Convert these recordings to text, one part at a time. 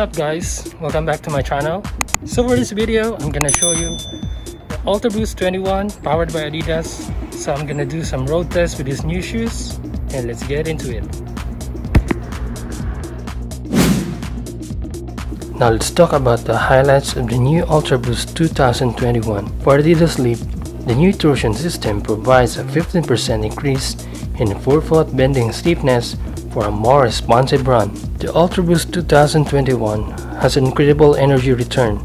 up guys? Welcome back to my channel. So for this video i'm gonna show you the ultra boost 21 powered by adidas. So i'm gonna do some road tests with these new shoes and let's get into it. Now let's talk about the highlights of the new ultra boost 2021 for adidas leap the new torsion system provides a 15% increase in forefoot bending stiffness for a more responsive run. The Ultra Boost 2021 has an incredible energy return.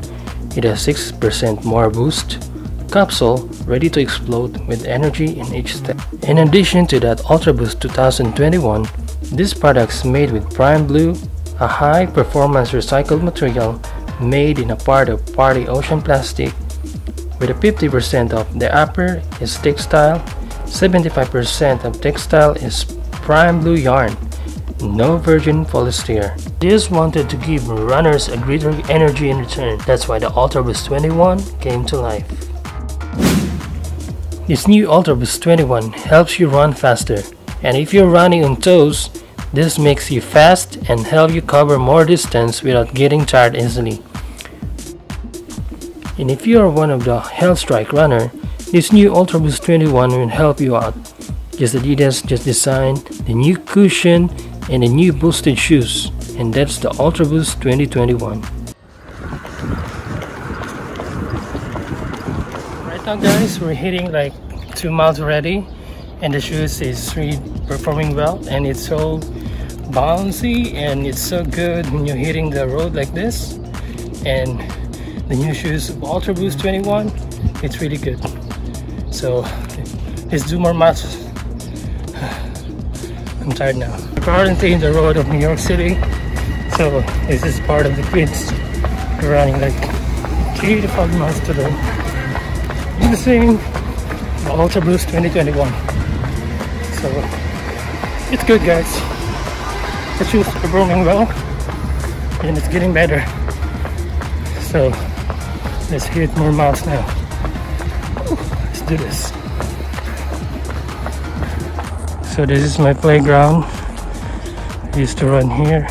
It has 6% more boost, capsule ready to explode with energy in each step. In addition to that Ultra Boost 2021, this product is made with Prime Blue, a high performance recycled material made in a part of Parley Ocean plastic with a 50% of the upper is textile, 75% of textile is prime blue yarn, no virgin polyester. This wanted to give runners a greater energy in return. That's why the Ultra Boost 21 came to life. This new Ultra Boost 21 helps you run faster. And if you're running on toes, this makes you fast and help you cover more distance without getting tired easily. And if you are one of the heel strike runner, this new Ultra Boost 21 will help you out. Just Adidas just designed the new cushion and the new boosted shoes and that's the Ultra Boost 2021. Right now guys, we're hitting like 2 miles already and the shoes is really performing well and it's so bouncy and it's so good when you're hitting the road like this and the new shoes Ultra Boost 21 it's really good so let's do more miles I'm tired now. Currently in the road of New York City. So this is part of the kids running like three to five miles today. Using the Ultra Boost 2021. So it's good guys. The shoes are performing well and it's getting better. So let's hit more miles now. Let's do this. So this is my playground. I used to run here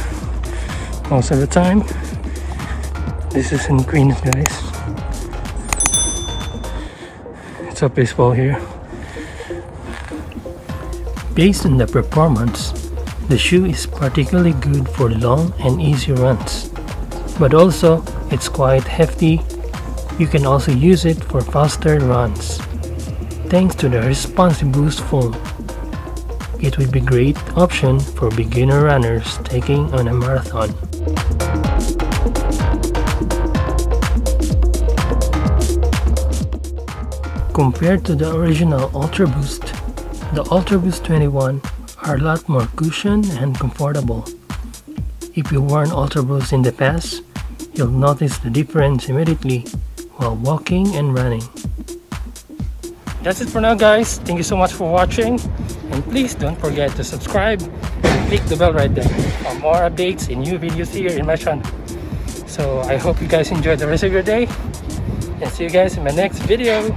most of the time. This is in Queens, guys. It's a baseball here. Based on the performance, the shoe is particularly good for long and easy runs. But also, it's quite hefty. You can also use it for faster runs. Thanks to the responsive boost foam it would be great option for beginner runners taking on a marathon. Compared to the original Ultra Boost, the Ultra Boost 21 are a lot more cushioned and comfortable. If you worn Ultra Boost in the past, you'll notice the difference immediately while walking and running. That's it for now guys. Thank you so much for watching and please don't forget to subscribe and click the bell right there for more updates and new videos here in my channel. So i hope you guys enjoy the rest of your day. And see you guys in my next video